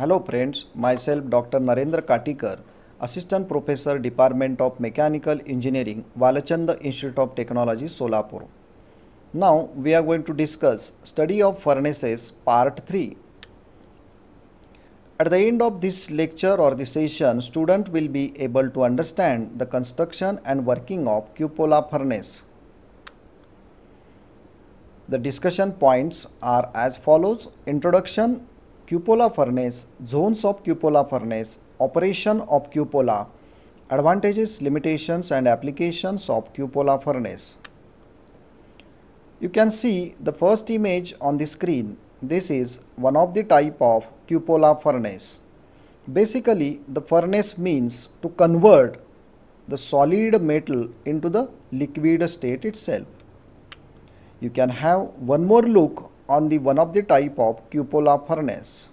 Hello friends, myself Dr. Narendra Katikar, Assistant Professor Department of Mechanical Engineering, Walchand Institute of Technology, Solapur. Now we are going to discuss study of furnaces part 3. At the end of this lecture or the session, student will be able to understand the construction and working of cupola furnace. The discussion points are as follows Introduction Cupola furnace, zones of cupola furnace, operation of cupola, advantages, limitations, and applications of cupola furnace. You can see the first image on the screen. This is one of the type of cupola furnace. Basically, the furnace means to convert the solid metal into the liquid state itself. You can have one more look on the one of the type of cupola furnace.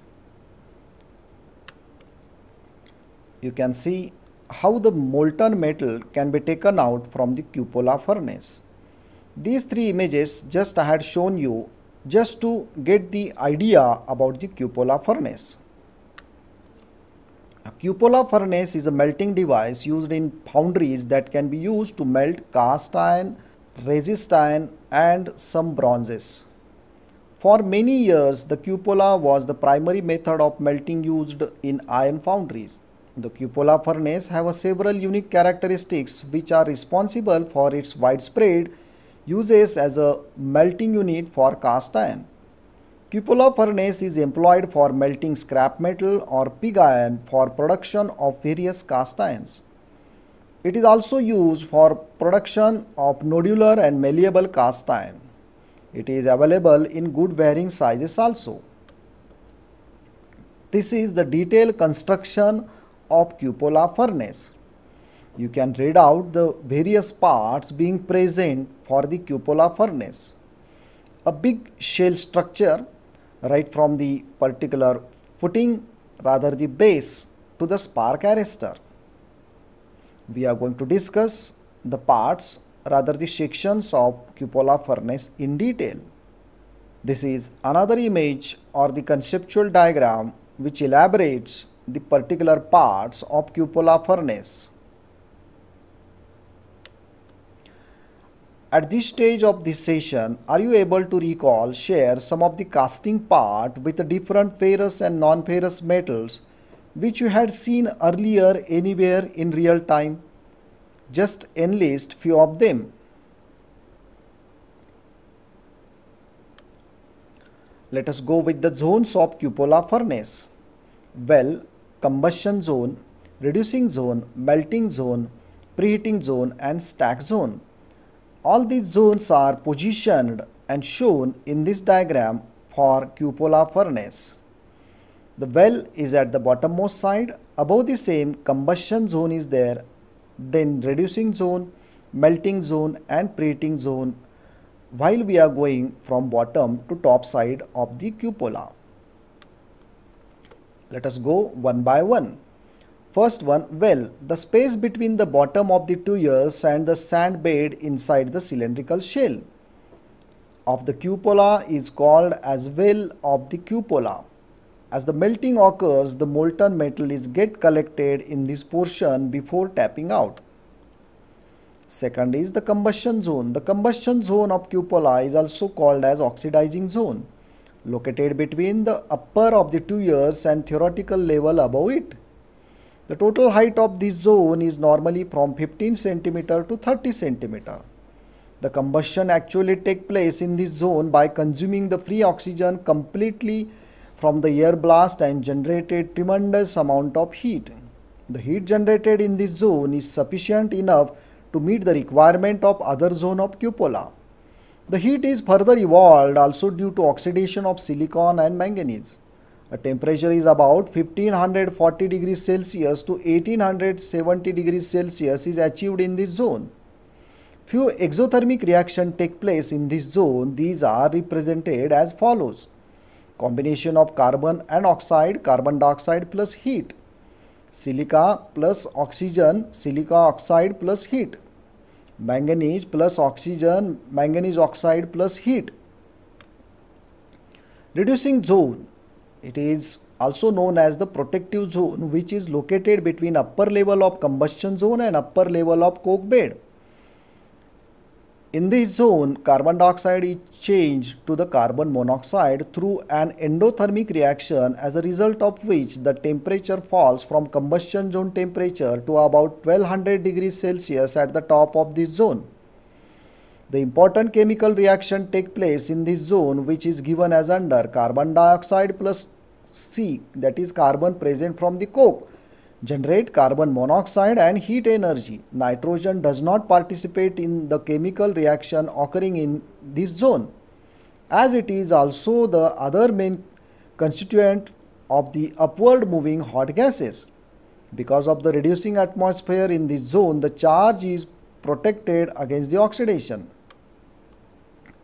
You can see how the molten metal can be taken out from the cupola furnace. These three images just I had shown you just to get the idea about the cupola furnace. A cupola furnace is a melting device used in foundries that can be used to melt cast iron, resist iron and some bronzes. For many years, the cupola was the primary method of melting used in iron foundries. The cupola furnace have several unique characteristics which are responsible for its widespread uses as a melting unit for cast iron. Cupola furnace is employed for melting scrap metal or pig iron for production of various cast irons. It is also used for production of nodular and malleable cast iron. It is available in good varying sizes also. This is the detailed construction of cupola furnace. You can read out the various parts being present for the cupola furnace. A big shell structure right from the particular footing rather the base to the spark arrestor. We are going to discuss the parts rather the sections of cupola furnace in detail. This is another image or the conceptual diagram which elaborates the particular parts of cupola furnace. At this stage of this session, are you able to recall, share some of the casting part with the different ferrous and non-ferrous metals which you had seen earlier anywhere in real time? Just enlist few of them. Let us go with the zones of cupola furnace. Well, combustion zone, reducing zone, melting zone, preheating zone and stack zone. All these zones are positioned and shown in this diagram for cupola furnace. The well is at the bottommost side. Above the same combustion zone is there. Then reducing zone, melting zone and preheating zone while we are going from bottom to top side of the cupola. Let us go one by one. First one, well, the space between the bottom of the tuyeres and the sand bed inside the cylindrical shell of the cupola is called as well of the cupola. As the melting occurs, the molten metal is get collected in this portion before tapping out. Second is the combustion zone. The combustion zone of cupola is also called as oxidizing zone, located between the upper of the tuyeres and theoretical level above it. The total height of this zone is normally from 15 cm to 30 cm. The combustion actually take place in this zone by consuming the free oxygen completely from the air blast and generated tremendous amount of heat. The heat generated in this zone is sufficient enough to meet the requirement of other zone of cupola. The heat is further evolved also due to oxidation of silicon and manganese. A temperature is about 1540 degrees Celsius to 1870 degrees Celsius is achieved in this zone. Few exothermic reactions take place in this zone. These are represented as follows. Combination of carbon and oxide, carbon dioxide plus heat. Silica plus oxygen, silica oxide plus heat. Manganese plus oxygen, manganese oxide plus heat. Reducing zone it is also known as the protective zone which is located between upper level of combustion zone and upper level of coke bed. In this zone, carbon dioxide is changed to the carbon monoxide through an endothermic reaction as a result of which the temperature falls from combustion zone temperature to about 1200 degrees Celsius at the top of this zone. The important chemical reaction take place in this zone which is given as under carbon dioxide plus C that is carbon present from the coke generate carbon monoxide and heat energy. Nitrogen does not participate in the chemical reaction occurring in this zone as it is also the other main constituent of the upward moving hot gases. Because of the reducing atmosphere in this zone, the charge is protected against the oxidation.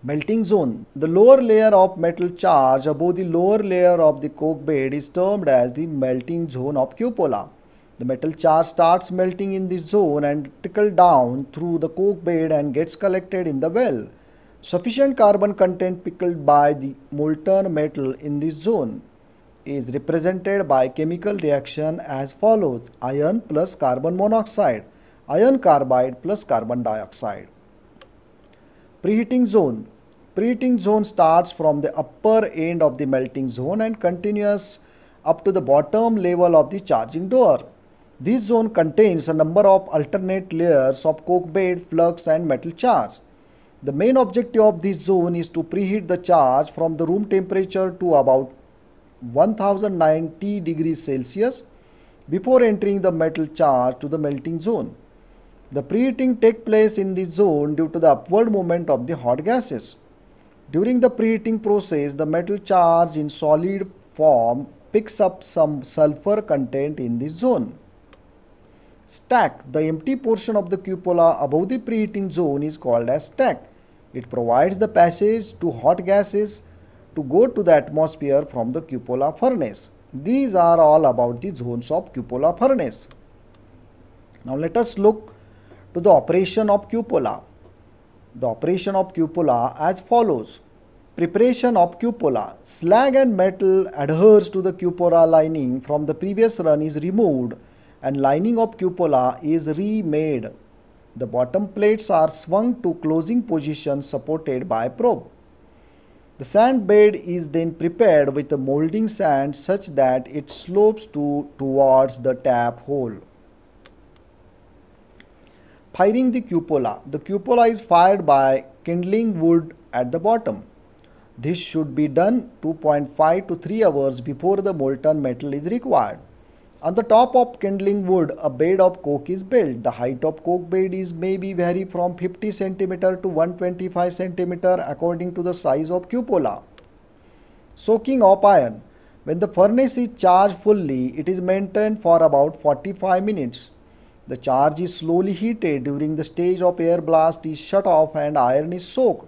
Melting zone. The lower layer of metal charge above the lower layer of the coke bed is termed as the melting zone of cupola. The metal charge starts melting in this zone and trickle down through the coke bed and gets collected in the well. Sufficient carbon content pickled by the molten metal in this zone is represented by chemical reaction as follows iron plus carbon monoxide, iron carbide plus carbon dioxide. Preheating zone. Preheating zone starts from the upper end of the melting zone and continues up to the bottom level of the charging door. This zone contains a number of alternate layers of coke bed, flux and metal charge. The main objective of this zone is to preheat the charge from the room temperature to about 1090 degrees Celsius before entering the metal charge to the melting zone. The preheating takes place in this zone due to the upward movement of the hot gases. During the preheating process, the metal charge in solid form picks up some sulfur content in this zone. Stack, the empty portion of the cupola above the preheating zone is called as stack. It provides the passage to hot gases to go to the atmosphere from the cupola furnace. These are all about the zones of cupola furnace. Now let us look to the operation of cupola. The operation of cupola as follows. Preparation of cupola. Slag and metal adheres to the cupola lining from the previous run is removed and lining of cupola is remade. The bottom plates are swung to closing position supported by probe. The sand bed is then prepared with a molding sand such that it slopes to, towards the tap hole. Firing the cupola. The cupola is fired by kindling wood at the bottom. This should be done 2.5 to 3 hours before the molten metal is required. On the top of kindling wood, a bed of coke is built. The height of coke bed is maybe vary from 50 cm to 125 cm according to the size of cupola. Soaking of iron. When the furnace is charged fully, it is maintained for about 45 minutes. The charge is slowly heated during the stage of air blast is shut off and iron is soaked.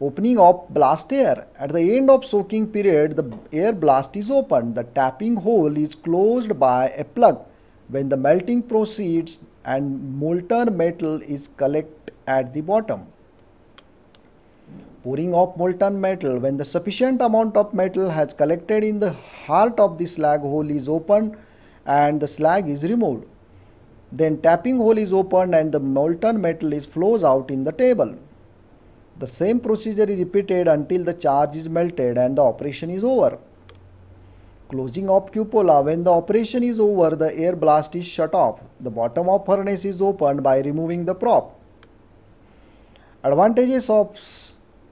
Opening of blast air. At the end of soaking period, the air blast is opened. The tapping hole is closed by a plug. When the melting proceeds and molten metal is collected at the bottom. Pouring of molten metal. When the sufficient amount of metal has collected in the heart of the slag hole is opened and the slag is removed. Then tapping hole is opened and the molten metal is flows out in the table. The same procedure is repeated until the charge is melted and the operation is over. Closing of cupola. When the operation is over, the air blast is shut off. The bottom of furnace is opened by removing the prop. Advantages of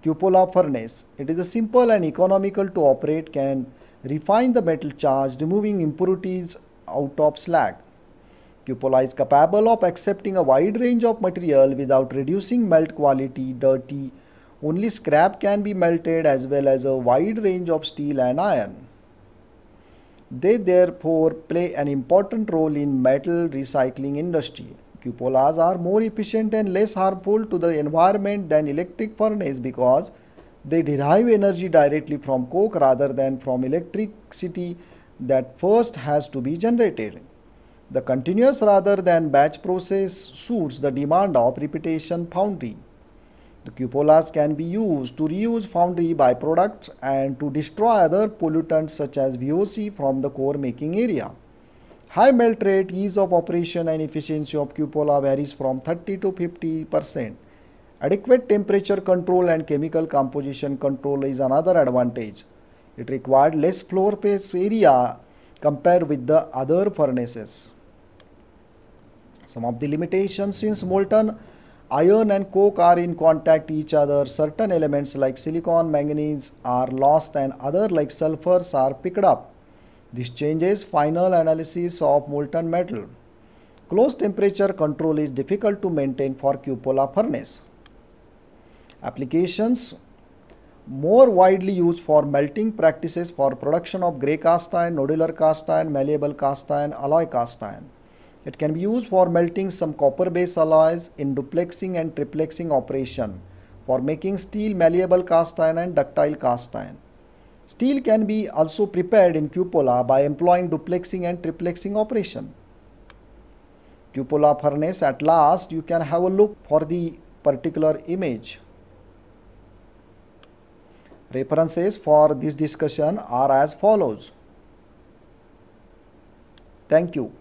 cupola furnace. It is a simple and economical to operate, can refine the metal charge, removing impurities out of slag. Cupola is capable of accepting a wide range of material without reducing melt quality, dirty. Only scrap can be melted as well as a wide range of steel and iron. They therefore play an important role in metal recycling industry. Cupolas are more efficient and less harmful to the environment than electric furnace because they derive energy directly from coke rather than from electricity that first has to be generated. The continuous rather than batch process suits the demand of repetition foundry. The cupolas can be used to reuse foundry byproducts and to destroy other pollutants such as VOC from the core making area. High melt rate, ease of operation and efficiency of cupola varies from 30 to 50 percent. Adequate temperature control and chemical composition control is another advantage. It required less floor space area compared with the other furnaces. Some of the limitations since molten iron and coke are in contact each other, certain elements like silicon, manganese are lost and other like sulfurs are picked up. This changes final analysis of molten metal. Close temperature control is difficult to maintain for cupola furnace. Applications more widely used for melting practices for production of grey cast iron, nodular cast iron, malleable cast iron, alloy cast iron. It can be used for melting some copper based alloys in duplexing and triplexing operation for making steel malleable cast iron and ductile cast iron. Steel can be also prepared in cupola by employing duplexing and triplexing operation. Cupola furnace at last you can have a look for the particular image. References for this discussion are as follows. Thank you.